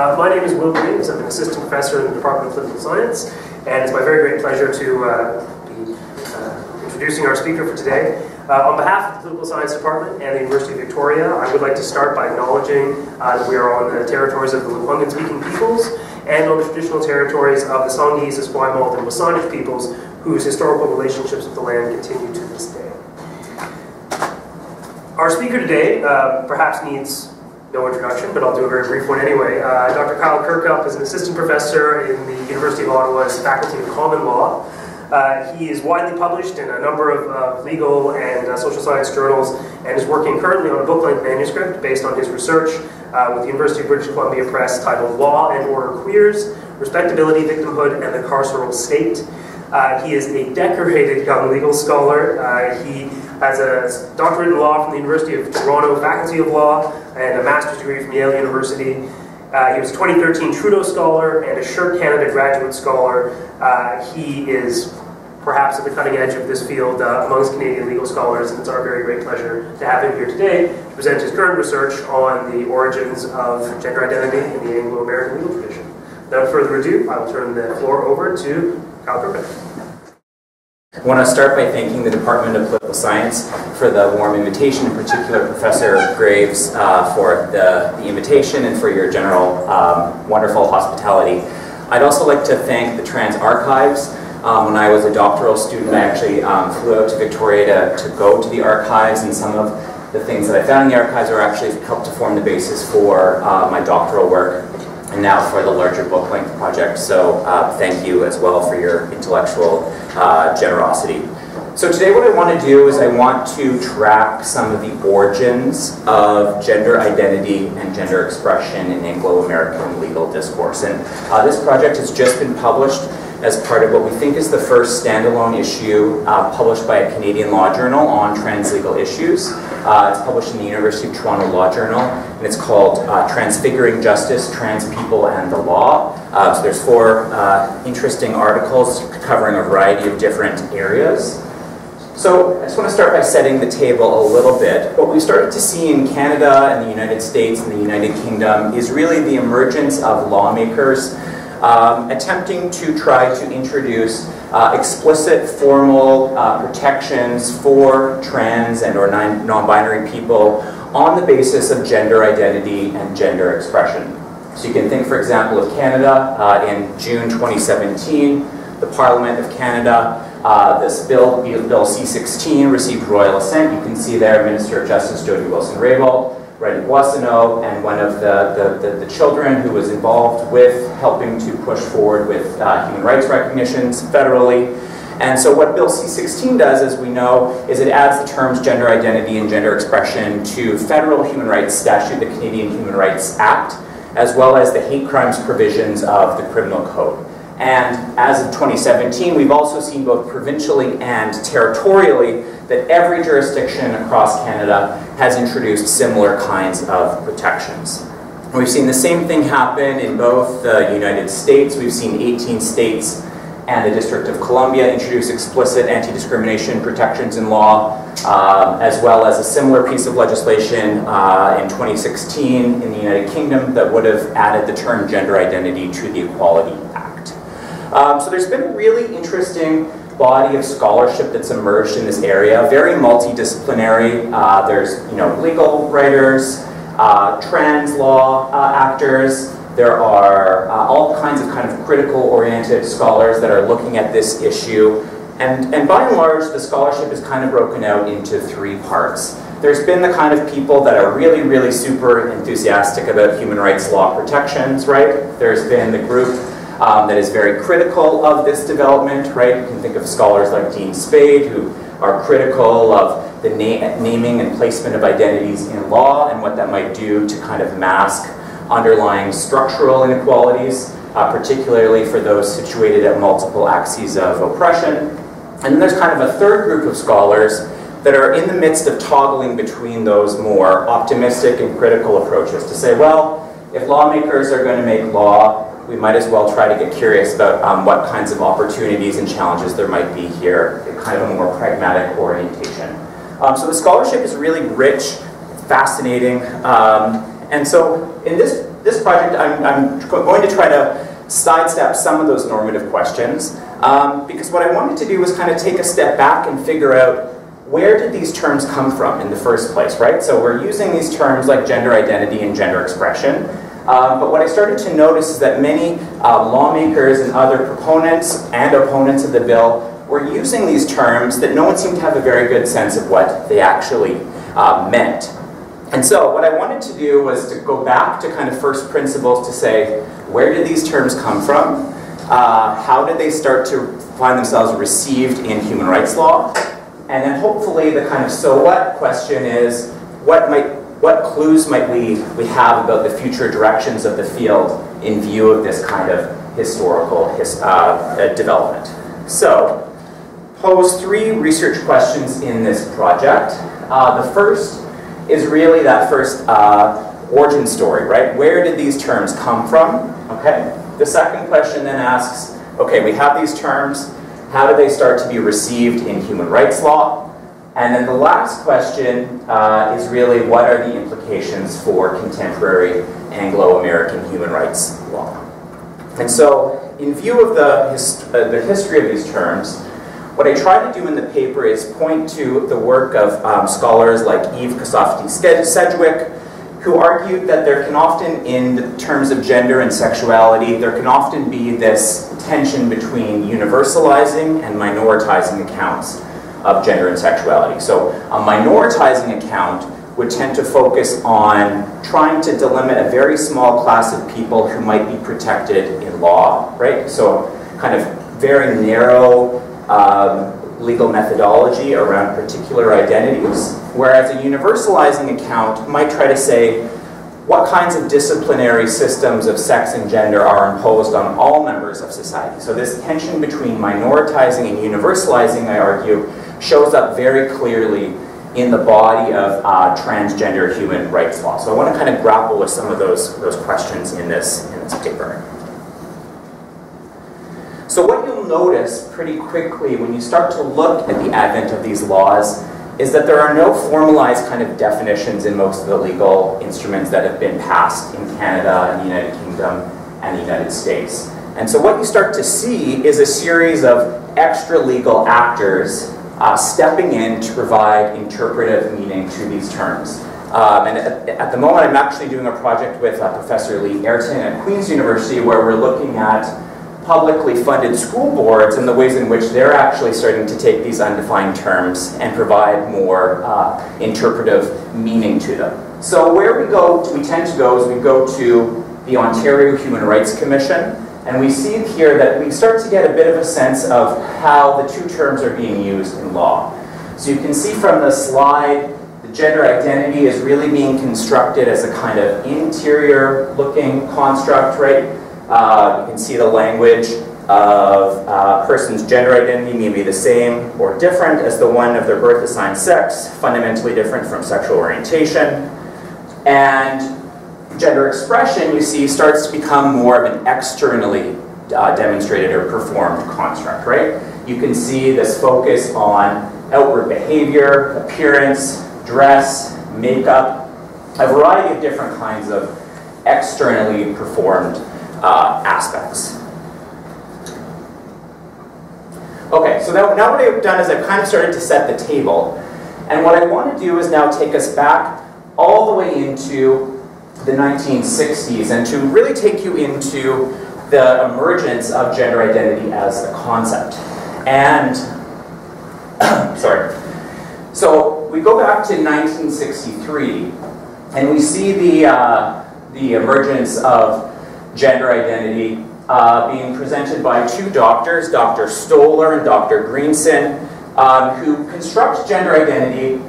Uh, my name is Will Williams. I'm an assistant professor in the Department of Political Science, and it's my very great pleasure to uh, be uh, introducing our speaker for today. Uh, on behalf of the Political Science Department and the University of Victoria, I would like to start by acknowledging uh, that we are on the territories of the Lekwungen-speaking peoples and on the traditional territories of the Songhees, Esquimalt, and WSÁNEĆ peoples, whose historical relationships with the land continue to this day. Our speaker today uh, perhaps needs no introduction, but I'll do a very brief one anyway. Uh, Dr. Kyle Kirkup is an assistant professor in the University of Ottawa's Faculty of Common Law. Uh, he is widely published in a number of uh, legal and uh, social science journals and is working currently on a book-length manuscript based on his research uh, with the University of British Columbia Press titled Law and Order Queers, Respectability, Victimhood, and the Carceral State. Uh, he is a decorated young legal scholar. He has a doctorate in law from the University of Toronto Faculty of Law and a master's degree from Yale University. Uh, he was a 2013 Trudeau Scholar and a SSHRC Canada Graduate Scholar. Uh, he is perhaps at the cutting edge of this field uh, amongst Canadian legal scholars, and it's our very great pleasure to have him here today to present his current research on the origins of gender identity in the Anglo-American legal tradition. Without further ado, I will turn the floor over to Kyle. I want to start by thanking the Department of Political Science for the warm invitation, in particular Professor Graves uh, for the, the, invitation and for your general um, wonderful hospitality. I'd also like to thank the Trans Archives. Um, when I was a doctoral student, I actually um, flew out to Victoria to, to go to the archives, and some of the things that I found in the archives are actually helped to form the basis for uh, my doctoral work and now for the larger book length project. So uh, thank you as well for your intellectual uh, generosity. So today what I want to do is I want to track some of the origins of gender identity and gender expression in Anglo-American legal discourse. And uh, this project has just been published as part of what we think is the first standalone issue uh, published by a Canadian law journal on translegal issues. Uh, it's published in the University of Toronto Law Journal, and it's called uh, Transfiguring Justice, Trans People and the Law. Uh, so there's four uh, interesting articles covering a variety of different areas. So I just want to start by setting the table a little bit. What we started to see in Canada and the United States and the United Kingdom is really the emergence of lawmakers um, attempting to try to introduce uh, explicit formal uh, protections for trans and or non-binary people on the basis of gender identity and gender expression. So you can think, for example, of Canada uh, in June 2017, the Parliament of Canada, uh, this bill, Bill C-16, received royal assent. You can see there Minister of Justice Jody Wilson-Raybould Randy Boissonnault, and one of the, the, the, the, children who was involved with helping to push forward with uh, human rights recognitions federally. And so what Bill C-16 does, as we know, is it adds the terms gender identity and gender expression to federal human rights statute, the Canadian Human Rights Act, as well as the hate crimes provisions of the criminal code. And as of 2017, we've also seen both provincially and territorially that every jurisdiction across Canada has introduced similar kinds of protections. We've seen the same thing happen in both the United States. We've seen 18 states and the District of Columbia introduce explicit anti-discrimination protections in law, uh, as well as a similar piece of legislation uh, in 2016 in the United Kingdom that would have added the term gender identity to the Equality Act. Um, so there's been really interesting body of scholarship that's emerged in this area, very multidisciplinary. Uh, there's you know legal writers, uh, trans law uh, actors. There are uh, all kinds of kind of critical oriented scholars that are looking at this issue. And, and by and large, the scholarship is kind of broken out into three parts. There's been the kind of people that are really, really super enthusiastic about human rights law protections, right? There's been the group um, that is very critical of this development, right? You can think of scholars like Dean Spade, who are critical of the na naming and placement of identities in law and what that might do to kind of mask underlying structural inequalities, uh, particularly for those situated at multiple axes of oppression. And then there's kind of a third group of scholars that are in the midst of toggling between those more optimistic and critical approaches to say, well, if lawmakers are going to make law we might as well try to get curious about um, what kinds of opportunities and challenges there might be here, kind of a more pragmatic orientation. Um, so the scholarship is really rich, fascinating, um, and so in this, this project I'm, I'm going to try to sidestep some of those normative questions um, because what I wanted to do was kind of take a step back and figure out where did these terms come from in the first place, right? So we're using these terms like gender identity and gender expression, um, but what I started to notice is that many uh, lawmakers and other proponents and opponents of the bill were using these terms that no one seemed to have a very good sense of what they actually uh, meant. And so what I wanted to do was to go back to kind of first principles to say, where did these terms come from? Uh, how did they start to find themselves received in human rights law? And then hopefully the kind of so what question is, what might what clues might we, we have about the future directions of the field in view of this kind of historical his, uh, uh, development? So, pose three research questions in this project. Uh, the first is really that first uh, origin story, right? Where did these terms come from? Okay. The second question then asks, okay, we have these terms, how do they start to be received in human rights law? And then the last question uh, is really what are the implications for contemporary Anglo-American human rights law? And so, in view of the, hist uh, the history of these terms, what I try to do in the paper is point to the work of um, scholars like Eve Kosofsky Sedgwick, who argued that there can often, in terms of gender and sexuality, there can often be this tension between universalizing and minoritizing accounts of gender and sexuality. So a minoritizing account would tend to focus on trying to delimit a very small class of people who might be protected in law, right? So kind of very narrow um, legal methodology around particular identities, whereas a universalizing account might try to say, what kinds of disciplinary systems of sex and gender are imposed on all members of society. So this tension between minoritizing and universalizing, I argue, shows up very clearly in the body of uh, transgender human rights law. So I want to kind of grapple with some of those, those questions in this, in this paper. So what you'll notice pretty quickly when you start to look at the advent of these laws is that there are no formalized kind of definitions in most of the legal instruments that have been passed in Canada and the United Kingdom and the United States. And so what you start to see is a series of extra legal actors uh, stepping in to provide interpretive meaning to these terms. Um, and at, at, the moment, I'm actually doing a project with uh, Professor Lee Airton at Queen's University where we're looking at publicly funded school boards and the ways in which they're actually starting to take these undefined terms and provide more uh, interpretive meaning to them. So where we go, we tend to go is we go to the Ontario Human Rights Commission, and we see here that we start to get a bit of a sense of how the two terms are being used in law. So you can see from the slide, the gender identity is really being constructed as a kind of interior looking construct, right? Uh, you can see the language of a uh, person's gender identity may be the same or different as the one of their birth assigned sex, fundamentally different from sexual orientation. And gender expression, you see, starts to become more of an externally uh, demonstrated or performed construct, right? You can see this focus on outward behavior, appearance, dress, makeup, a variety of different kinds of externally performed uh, aspects. Okay, so now, now what I've done is I've kind of started to set the table. And what I want to do is now take us back all the way into the 1960s and to really take you into the emergence of gender identity as a concept. And, sorry, so we go back to 1963 and we see the, uh, the emergence of gender identity uh, being presented by two doctors, Dr. Stoller and Dr. Greenson, um, who construct gender identity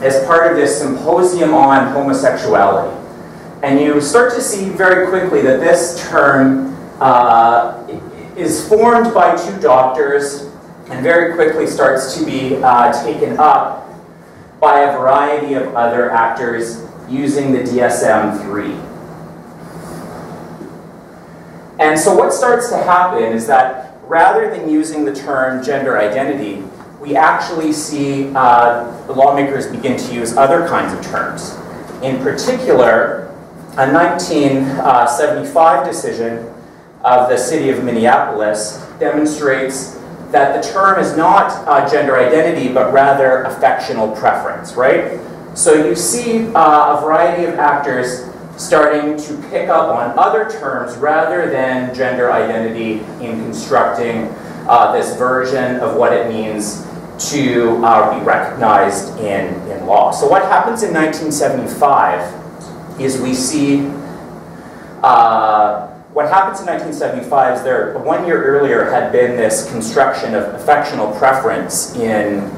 as part of this symposium on homosexuality. And you start to see very quickly that this term uh, is formed by two doctors and very quickly starts to be uh, taken up by a variety of other actors using the DSM-3. And so what starts to happen is that rather than using the term gender identity, we actually see uh, lawmakers begin to use other kinds of terms. In particular, a 1975 decision of the city of Minneapolis demonstrates that the term is not uh, gender identity, but rather affectional preference, right? So you see uh, a variety of actors starting to pick up on other terms rather than gender identity in constructing uh, this version of what it means to uh, be recognized in, in law. So what happens in 1975 is we see, uh, what happens in 1975 is there, one year earlier had been this construction of affectional preference in,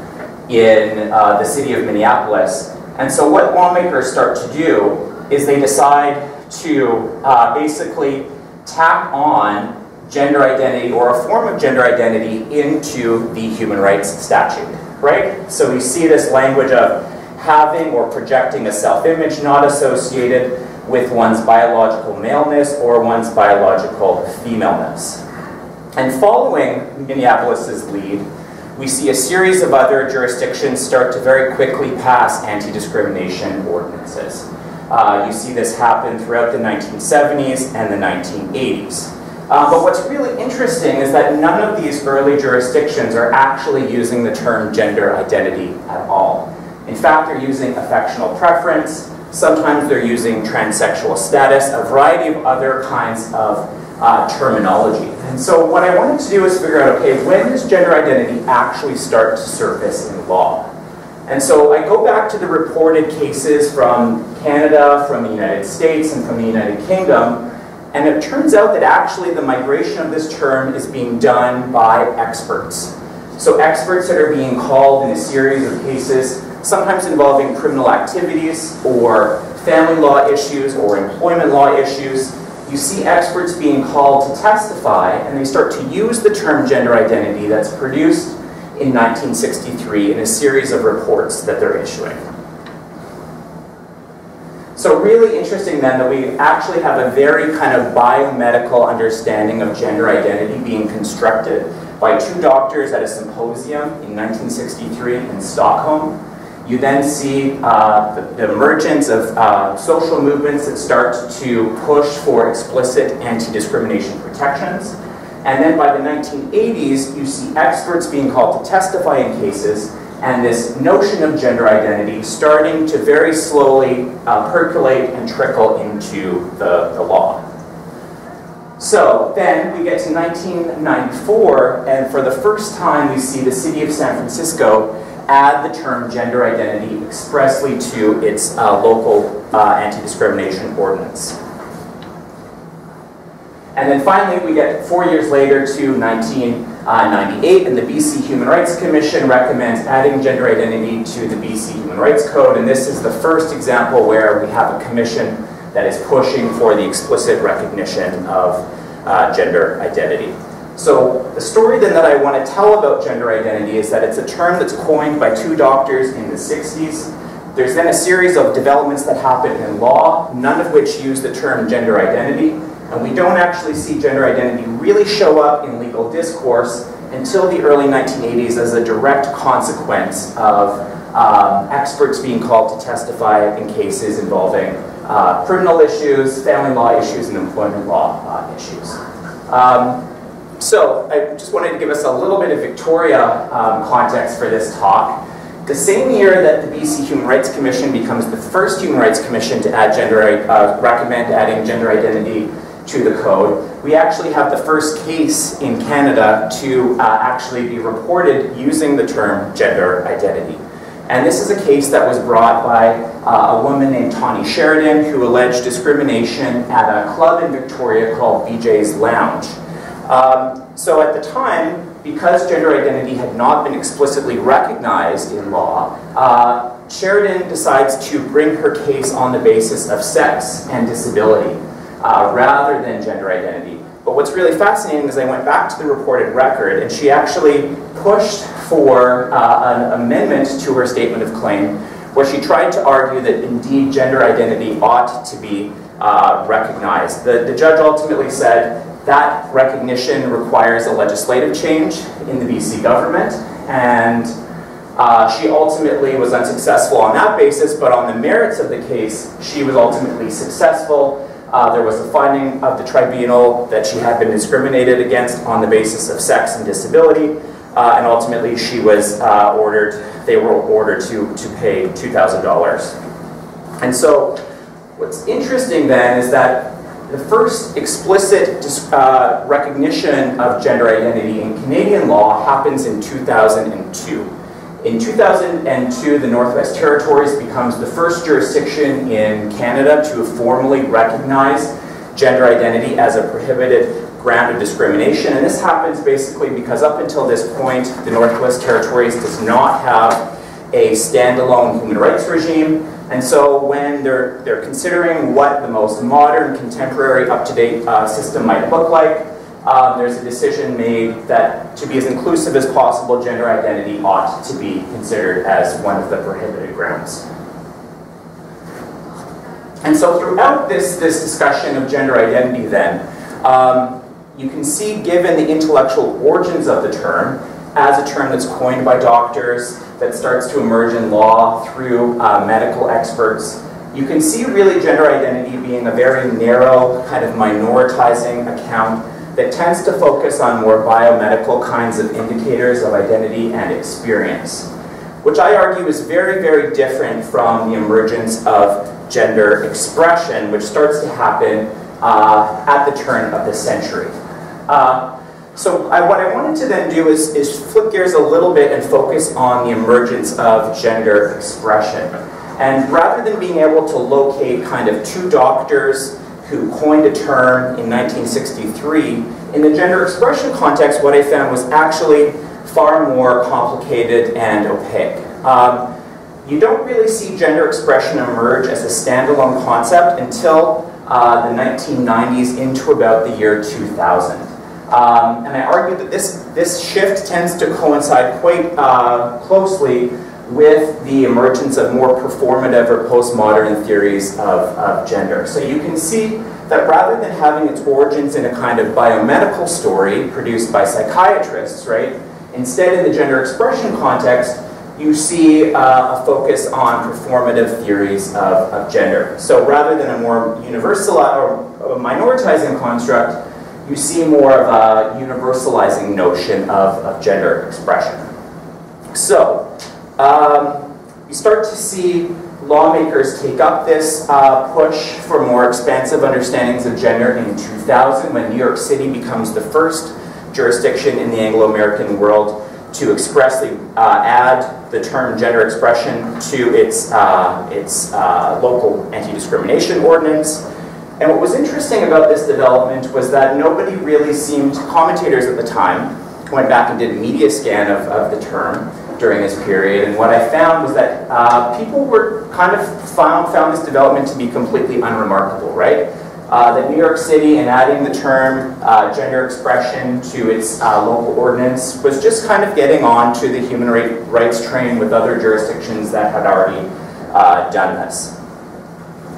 in uh, the city of Minneapolis. And so what lawmakers start to do is they decide to uh, basically tack on gender identity or a form of gender identity into the human rights statute, right? So we see this language of having or projecting a self-image not associated with one's biological maleness or one's biological femaleness. And following Minneapolis's lead, we see a series of other jurisdictions start to very quickly pass anti-discrimination ordinances. Uh, you see this happen throughout the 1970s and the 1980s. Uh, but what's really interesting is that none of these early jurisdictions are actually using the term gender identity at all. In fact, they're using affectional preference, sometimes they're using transsexual status, a variety of other kinds of uh, terminology. And so what I wanted to do is figure out, okay, when does gender identity actually start to surface in law? And so I go back to the reported cases from Canada, from the United States, and from the United Kingdom, and it turns out that actually the migration of this term is being done by experts. So experts that are being called in a series of cases, sometimes involving criminal activities or family law issues or employment law issues, you see experts being called to testify and they start to use the term gender identity that's produced in 1963 in a series of reports that they're issuing. So really interesting then that we actually have a very kind of biomedical understanding of gender identity being constructed by two doctors at a symposium in 1963 in Stockholm. You then see uh, the, emergence of uh, social movements that start to push for explicit anti-discrimination protections. And then by the 1980s, you see experts being called to testify in cases and this notion of gender identity starting to very slowly uh, percolate and trickle into the, the law. So then we get to 1994, and for the first time we see the city of San Francisco add the term gender identity expressly to its uh, local uh, anti-discrimination ordinance. And then finally, we get four years later to 1998, and the BC Human Rights Commission recommends adding gender identity to the BC Human Rights Code. And this is the first example where we have a commission that is pushing for the explicit recognition of uh, gender identity. So the story then that I want to tell about gender identity is that it's a term that's coined by two doctors in the 60s. There's then a series of developments that happen in law, none of which use the term gender identity. And we don't actually see gender identity really show up in legal discourse until the early 1980s as a direct consequence of um, experts being called to testify in cases involving uh, criminal issues, family law issues, and employment law uh, issues. Um, so I just wanted to give us a little bit of Victoria um, context for this talk. The same year that the BC Human Rights Commission becomes the first human rights commission to add gender, uh, recommend adding gender identity to the code. We actually have the first case in Canada to uh, actually be reported using the term gender identity. And this is a case that was brought by uh, a woman named Tawny Sheridan who alleged discrimination at a club in Victoria called BJ's Lounge. Um, so at the time, because gender identity had not been explicitly recognized in law, uh, Sheridan decides to bring her case on the basis of sex and disability uh, rather than gender identity. But what's really fascinating is I went back to the reported record and she actually pushed for uh, an amendment to her statement of claim where she tried to argue that indeed gender identity ought to be uh, recognized. The, the judge ultimately said that recognition requires a legislative change in the BC government and uh, she ultimately was unsuccessful on that basis, but on the merits of the case, she was ultimately successful. Uh, there was a finding of the tribunal that she had been discriminated against on the basis of sex and disability, uh, and ultimately she was uh, ordered, they were ordered to, to pay $2,000. And so what's interesting then is that the first explicit uh, recognition of gender identity in Canadian law happens in 2002. In 2002, the Northwest Territories becomes the first jurisdiction in Canada to formally recognize gender identity as a prohibited ground of discrimination. And this happens basically because up until this point, the Northwest Territories does not have a standalone human rights regime. And so when they're, they're considering what the most modern, contemporary, up-to-date uh, system might look like, um, there's a decision made that to be as inclusive as possible, gender identity ought to be considered as one of the prohibited grounds. And so throughout this, this discussion of gender identity then, um, you can see given the intellectual origins of the term as a term that's coined by doctors, that starts to emerge in law through uh, medical experts, you can see really gender identity being a very narrow, kind of minoritizing account that tends to focus on more biomedical kinds of indicators of identity and experience, which I argue is very, very different from the emergence of gender expression, which starts to happen uh, at the turn of the century. Uh, so I, what I wanted to then do is, is flip gears a little bit and focus on the emergence of gender expression. And rather than being able to locate kind of two doctors who coined a term in 1963, in the gender expression context, what I found was actually far more complicated and opaque. Um, you don't really see gender expression emerge as a standalone concept until uh, the 1990s into about the year 2000. Um, and I argue that this, this shift tends to coincide quite uh, closely with the emergence of more performative or postmodern theories of, of gender. So you can see that rather than having its origins in a kind of biomedical story produced by psychiatrists, right, instead in the gender expression context, you see uh, a focus on performative theories of, of, gender. So rather than a more universal or a minoritizing construct, you see more of a universalizing notion of, of gender expression. So, um, you start to see lawmakers take up this uh, push for more expansive understandings of gender in 2000 when New York City becomes the first jurisdiction in the Anglo-American world to expressly uh, add the term gender expression to its, uh, its uh, local anti-discrimination ordinance. And what was interesting about this development was that nobody really seemed, commentators at the time, went back and did a media scan of, of the term during this period, and what I found was that uh, people were kind of found, found this development to be completely unremarkable, right? Uh, that New York City, and adding the term uh, gender expression to its uh, local ordinance, was just kind of getting on to the human rights train with other jurisdictions that had already uh, done this.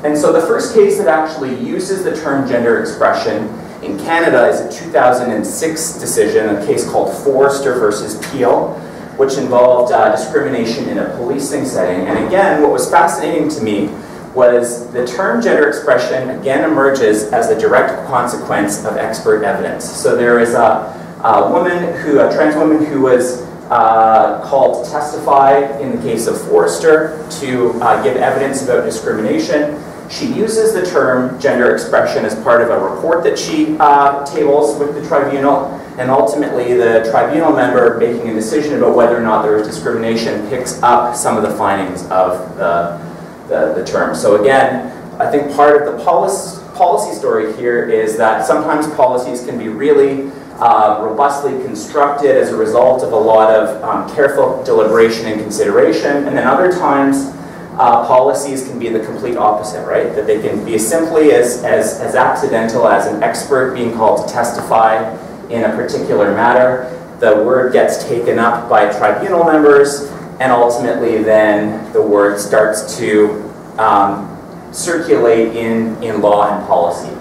And so the first case that actually uses the term gender expression in Canada is a 2006 decision, a case called Forrester versus Peel, which involved uh, discrimination in a policing setting. And again, what was fascinating to me was the term gender expression again emerges as a direct consequence of expert evidence. So there is a, a woman who, a trans woman who was uh, called to testify in the case of Forrester to uh, give evidence about discrimination. She uses the term gender expression as part of a report that she uh, tables with the tribunal, and ultimately the tribunal member making a decision about whether or not there is discrimination picks up some of the findings of the, the, the term. So again, I think part of the policy, policy story here is that sometimes policies can be really uh, robustly constructed as a result of a lot of um, careful deliberation and consideration, and then other times uh, policies can be the complete opposite, right? That they can be simply as, as, as accidental as an expert being called to testify in a particular matter. The word gets taken up by tribunal members, and ultimately then the word starts to um, circulate in, in law and policy.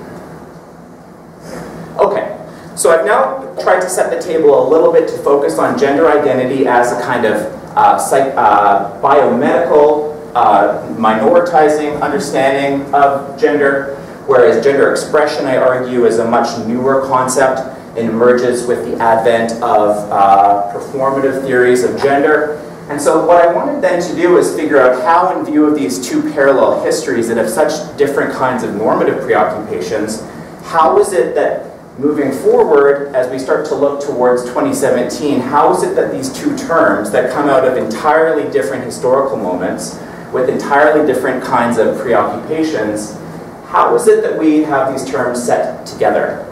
Okay, So I've now tried to set the table a little bit to focus on gender identity as a kind of uh, uh, biomedical, uh, minoritizing understanding of gender, whereas gender expression, I argue, is a much newer concept and emerges with the advent of uh, performative theories of gender. And so what I wanted then to do is figure out how, in view of these two parallel histories that have such different kinds of normative preoccupations, how is it that moving forward, as we start to look towards 2017, how is it that these two terms that come out of entirely different historical moments, with entirely different kinds of preoccupations, how is it that we have these terms set together?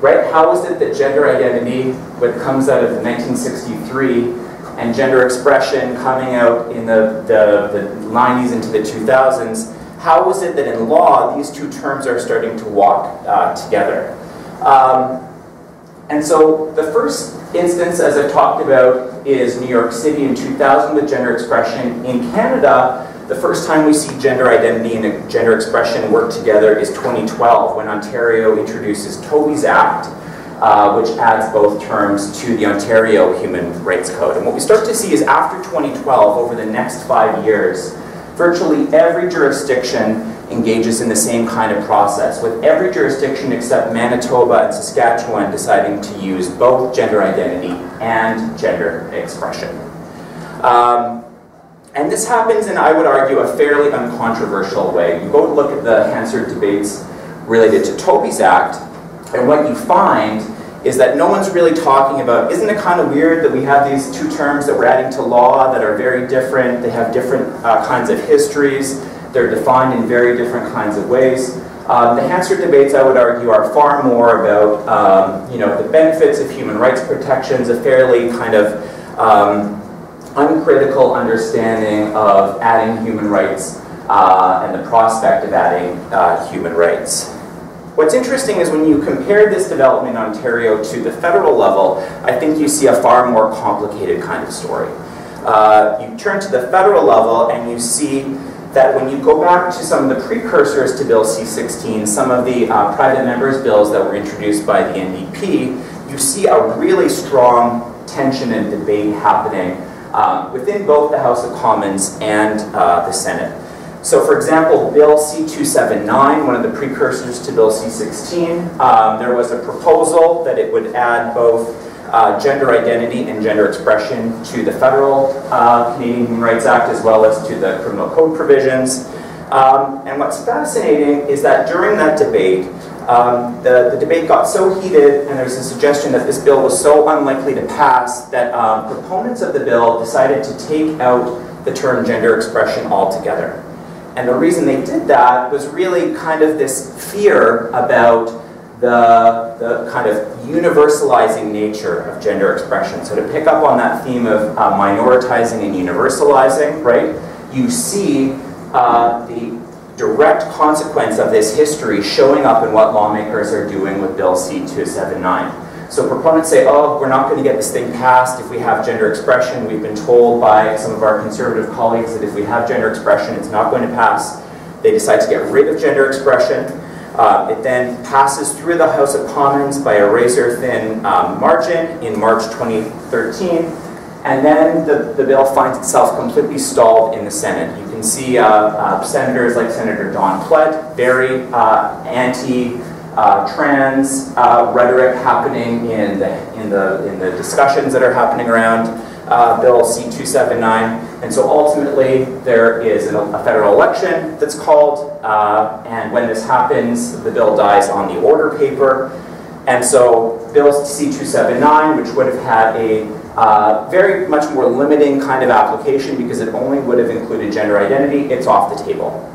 Right? How is it that gender identity, what comes out of 1963, and gender expression coming out in the, the, the 90s into the 2000s, how is it that in law these two terms are starting to walk uh, together? Um, and so the first instance, as I've talked about, is New York City in 2000 with gender expression. In Canada, the first time we see gender identity and gender expression work together is 2012 when Ontario introduces Toby's Act, uh, which adds both terms to the Ontario Human Rights Code. And what we start to see is after 2012, over the next five years, virtually every jurisdiction engages in the same kind of process, with every jurisdiction except Manitoba and Saskatchewan deciding to use both gender identity and gender expression. Um, and this happens in, I would argue, a fairly uncontroversial way. You go look at the Hansard debates related to Toby's Act, and what you find is that no one's really talking about, isn't it kind of weird that we have these two terms that we're adding to law that are very different, they have different uh, kinds of histories, they're defined in very different kinds of ways. Um, the Hansard debates, I would argue, are far more about um, you know, the benefits of human rights protections, a fairly kind of um, uncritical understanding of adding human rights uh, and the prospect of adding uh, human rights. What's interesting is when you compare this development in Ontario to the federal level, I think you see a far more complicated kind of story. Uh, you turn to the federal level and you see that when you go back to some of the precursors to Bill C-16, some of the uh, private members' bills that were introduced by the NDP, you see a really strong tension and debate happening um, within both the House of Commons and uh, the Senate. So for example, Bill C-279, one of the precursors to Bill C-16, um, there was a proposal that it would add both uh, gender identity and gender expression to the federal uh, Canadian Human Rights Act as well as to the criminal code provisions. Um, and what's fascinating is that during that debate, um, the, the, debate got so heated and there was a suggestion that this bill was so unlikely to pass that um, proponents of the bill decided to take out the term gender expression altogether. And the reason they did that was really kind of this fear about the, the kind of universalizing nature of gender expression. So to pick up on that theme of uh, minoritizing and universalizing, right, you see uh, the direct consequence of this history showing up in what lawmakers are doing with Bill C-279. So proponents say, oh, we're not going to get this thing passed if we have gender expression. We've been told by some of our conservative colleagues that if we have gender expression, it's not going to pass. They decide to get rid of gender expression. Uh, it then passes through the House of Commons by a razor-thin um, margin in March 2013, and then the, the bill finds itself completely stalled in the Senate. You can see uh, uh, senators like Senator Don Plett, very uh, anti-trans uh, rhetoric happening in the, in, the, in the discussions that are happening around uh, Bill C-279. And so ultimately, there is an, a federal election that's called, uh, and when this happens, the bill dies on the order paper. And so Bill C-279, which would have had a uh, very much more limiting kind of application because it only would have included gender identity, it's off the table.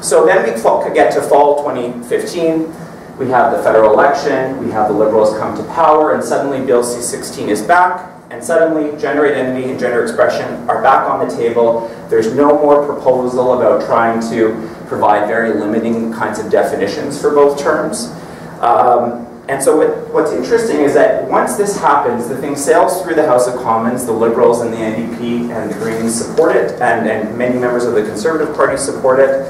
So then we get to fall 2015, we have the federal election, we have the Liberals come to power, and suddenly Bill C-16 is back, and suddenly gender identity and gender expression are back on the table. There's no more proposal about trying to provide very limiting kinds of definitions for both terms. Um, and so what, what's interesting is that once this happens, the thing sails through the House of Commons, the Liberals and the NDP and the Greens support it, and, and many members of the Conservative Party support it.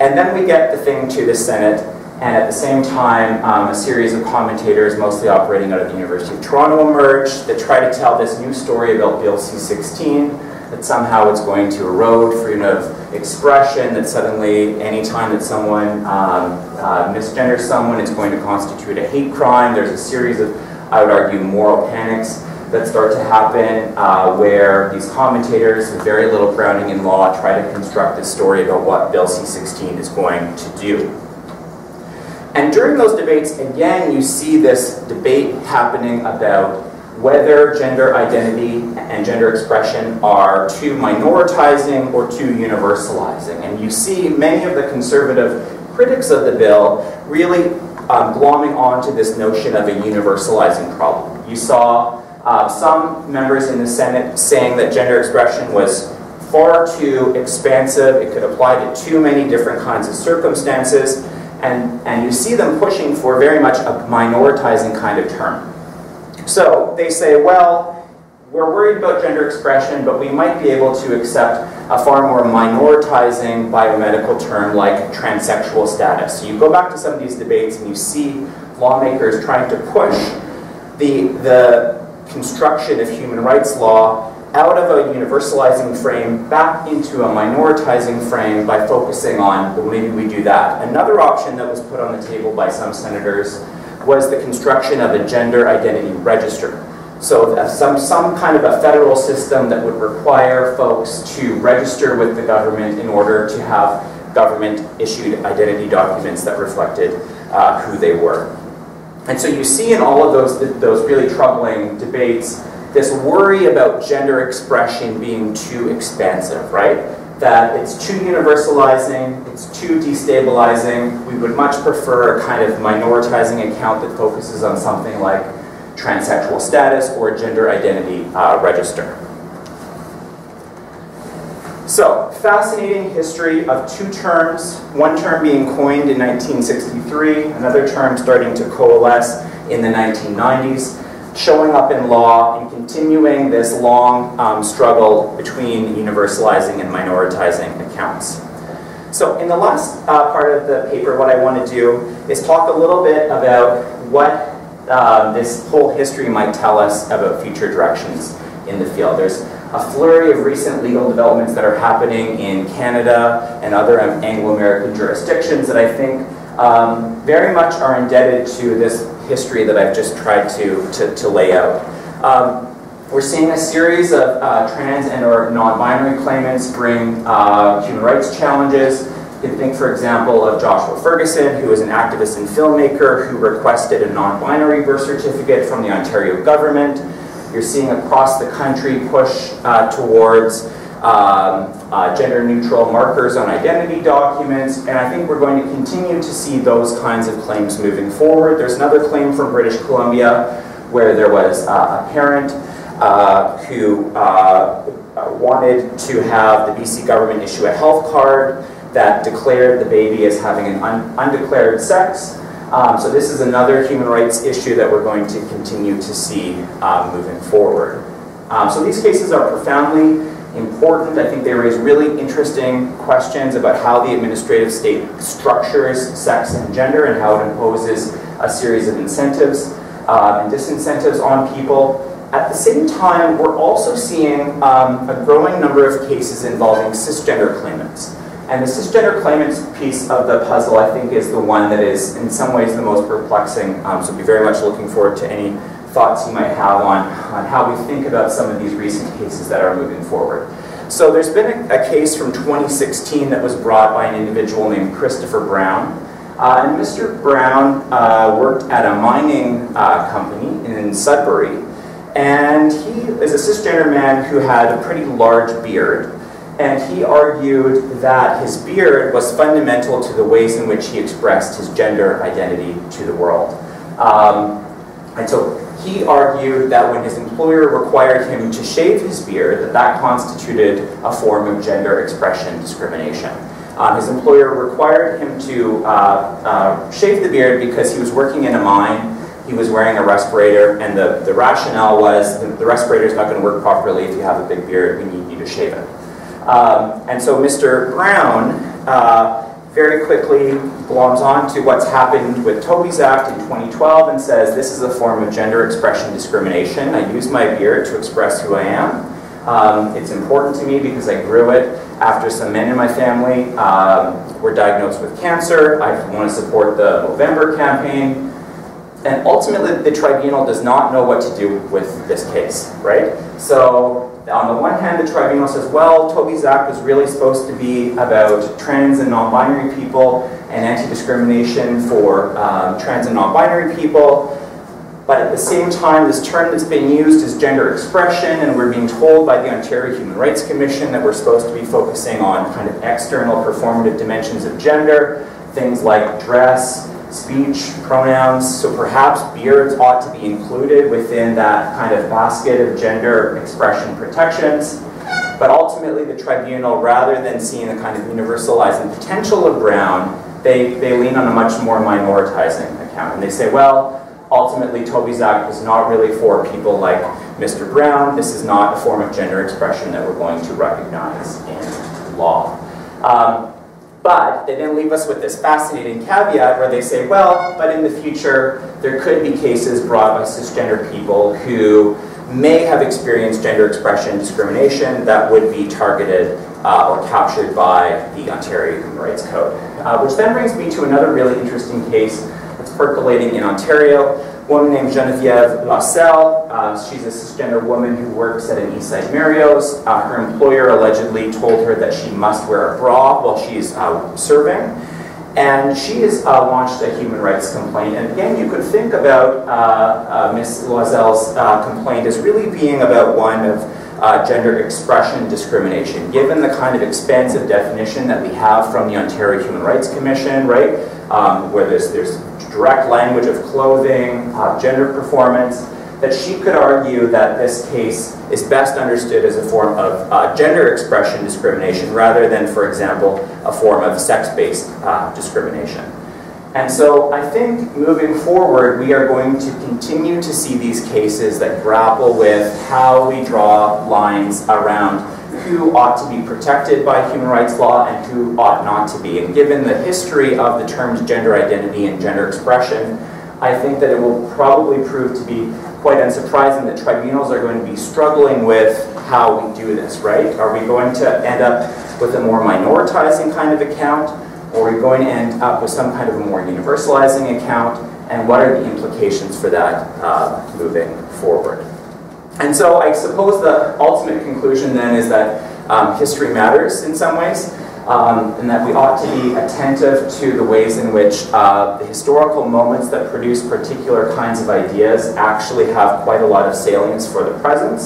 And then we get the thing to the Senate, And at the same time, um, a series of commentators, mostly operating out of the University of Toronto, emerged that try to tell this new story about Bill C-16, that somehow it's going to erode freedom of expression, that suddenly any time that someone um, uh, misgenders someone, it's going to constitute a hate crime. There's a series of, I would argue, moral panics that start to happen uh, where these commentators with very little grounding in law try to construct this story about what Bill C-16 is going to do. And during those debates, again, you see this debate happening about whether gender identity and gender expression are too minoritizing or too universalizing. And you see many of the conservative critics of the bill really um, glomming onto this notion of a universalizing problem. You saw uh, some members in the Senate saying that gender expression was far too expansive, it could apply to too many different kinds of circumstances, and, and you see them pushing for very much a minoritizing kind of term. So they say, well, we're worried about gender expression, but we might be able to accept a far more minoritizing biomedical term like transsexual status. So you go back to some of these debates and you see lawmakers trying to push the, the construction of human rights law out of a universalizing frame back into a minoritizing frame by focusing on, well, maybe we do that. Another option that was put on the table by some senators was the construction of a gender identity register. So some, some kind of a federal system that would require folks to register with the government in order to have government-issued identity documents that reflected uh, who they were. And so you see in all of those, those really troubling debates this worry about gender expression being too expansive, right? That it's too universalizing, it's too destabilizing. We would much prefer a kind of minoritizing account that focuses on something like transsexual status or gender identity uh, register. So, fascinating history of two terms, one term being coined in 1963, another term starting to coalesce in the 1990s showing up in law and continuing this long um, struggle between universalizing and minoritizing accounts. So in the last uh, part of the paper, what I want to do is talk a little bit about what uh, this whole history might tell us about future directions in the field. There's a flurry of recent legal developments that are happening in Canada and other Anglo-American jurisdictions that I think um, very much are indebted to this history that I've just tried to, to, to lay out. Um, we're seeing a series of uh, trans and or non-binary claimants bring uh, human rights challenges. You can think, for example, of Joshua Ferguson, who is an activist and filmmaker who requested a non-binary birth certificate from the Ontario government. You're seeing across the country push uh, towards um, uh, gender neutral markers on identity documents, and I think we're going to continue to see those kinds of claims moving forward. There's another claim from British Columbia where there was uh, a parent uh, who uh, wanted to have the BC government issue a health card that declared the baby as having an un undeclared sex. Um, so this is another human rights issue that we're going to continue to see uh, moving forward. Um, so these cases are profoundly important. I think they raise really interesting questions about how the administrative state structures sex and gender and how it imposes a series of incentives uh, and disincentives on people. At the same time, we're also seeing um, a growing number of cases involving cisgender claimants. And the cisgender claimants piece of the puzzle, I think, is the one that is in some ways the most perplexing. Um, so be very much looking forward to any thoughts you might have on, on how we think about some of these recent cases that are moving forward. So there's been a, a case from 2016 that was brought by an individual named Christopher Brown. Uh, and Mr. Brown uh, worked at a mining uh, company in Sudbury. And he is a cisgender man who had a pretty large beard. And he argued that his beard was fundamental to the ways in which he expressed his gender identity to the world. Um, and so he argued that when his employer required him to shave his beard, that that constituted a form of gender expression discrimination. Uh, his employer required him to uh, uh, shave the beard because he was working in a mine, he was wearing a respirator, and the, the rationale was the, the respirator is not going to work properly if you have a big beard, we need you to shave it. Um, and so Mr. Brown uh, very quickly gloms on to what's happened with Toby's Act in 2012 and says this is a form of gender expression discrimination. I use my beard to express who I am. Um, it's important to me because I grew it after some men in my family um, were diagnosed with cancer. I want to support the Movember campaign. And ultimately, the tribunal does not know what to do with this case, right? So on the one hand, the tribunal says, well, Toby's Act was really supposed to be about trans and non-binary people and anti-discrimination for um, trans and non-binary people. But at the same time, this term that's been used is gender expression, and we're being told by the Ontario Human Rights Commission that we're supposed to be focusing on kind of external performative dimensions of gender, things like dress, speech, pronouns, so perhaps beards ought to be included within that kind of basket of gender expression protections. But ultimately, the tribunal, rather than seeing the kind of universalizing potential of Brown, they, they lean on a much more minoritizing account. And they say, well, ultimately, Toby's Act was not really for people like Mr. Brown. This is not a form of gender expression that we're going to recognize in law. Um, but they then leave us with this fascinating caveat where they say, well, but in the future, there could be cases brought by cisgender people who may have experienced gender expression discrimination that would be targeted uh, or captured by the Ontario Human Rights Code. Uh, which then brings me to another really interesting case that's percolating in Ontario woman named Genevieve Lasselle. Uh, she's a cisgender woman who works at an Eastside Mario's. Uh, her employer allegedly told her that she must wear a bra while she's uh, serving. And she has uh, launched a human rights complaint. And again, you could think about uh, uh, Ms. Lasselle's complaint as really being about one of gender expression discrimination, given the kind of expansive definition that we have from the Ontario Human Rights Commission, right, um, where there's, there's direct language of clothing, uh, gender performance, that she could argue that this case is best understood as a form of uh, gender expression discrimination rather than, for example, a form of sex-based uh, discrimination. And so I think moving forward, we are going to continue to see these cases that grapple with how we draw lines around who ought to be protected by human rights law and who ought not to be. And given the history of the terms gender identity and gender expression, I think that it will probably prove to be quite unsurprising that tribunals are going to be struggling with how we do this, right? Are we going to end up with a more minoritizing kind of account? Or are we going to end up with some kind of a more universalizing account? And what are the implications for that uh, moving forward? And so I suppose the ultimate conclusion then is that um, history matters in some ways, um, and that we ought to be attentive to the ways in which uh, the historical moments that produce particular kinds of ideas actually have quite a lot of salience for the present.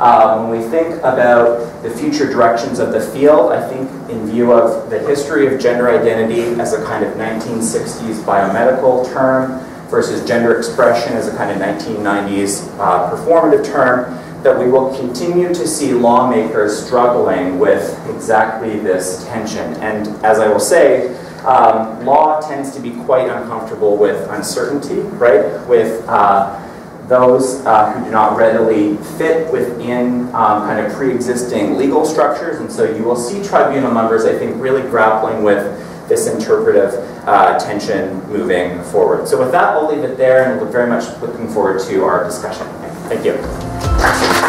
Um, when we think about the future directions of the field, I think in view of the history of gender identity as a kind of 1960s biomedical term, versus gender expression as a kind of 1990s uh, performative term, that we will continue to see lawmakers struggling with exactly this tension. And as I will say, um, law tends to be quite uncomfortable with uncertainty, right? With uh, those uh, who do not readily fit within um, kind of pre-existing legal structures. And so you will see tribunal members, I think, really grappling with this interpretive uh, tension moving forward. So with that, I'll leave it there and look very much looking forward to our discussion. Thank you.